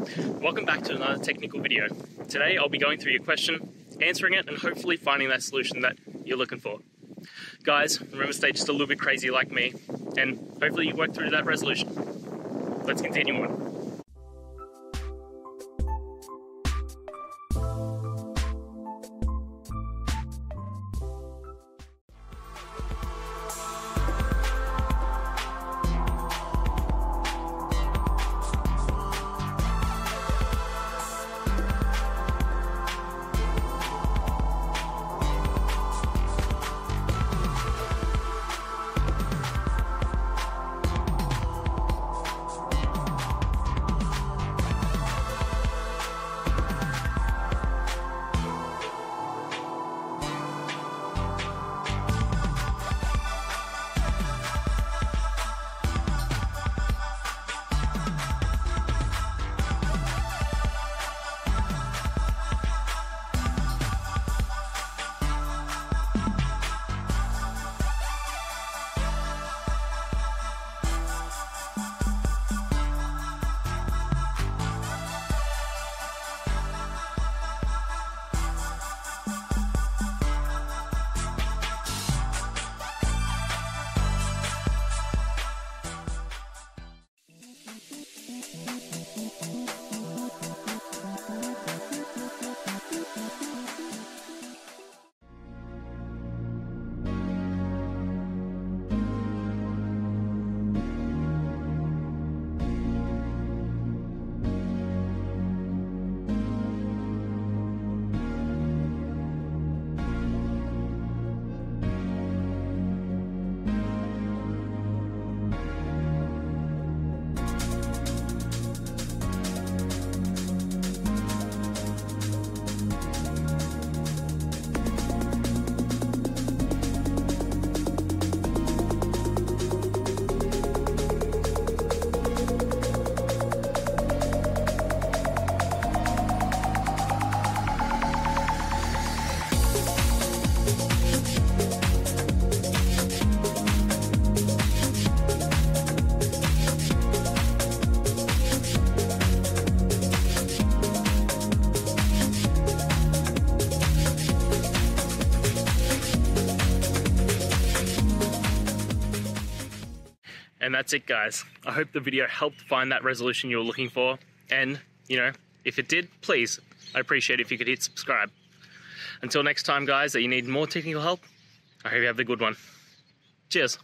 Welcome back to another technical video. Today I'll be going through your question, answering it, and hopefully finding that solution that you're looking for. Guys, remember stay just a little bit crazy like me, and hopefully you work through that resolution. Let's continue on. And that's it, guys. I hope the video helped find that resolution you were looking for. And, you know, if it did, please, I'd appreciate if you could hit subscribe. Until next time, guys, that you need more technical help, I hope you have the good one. Cheers.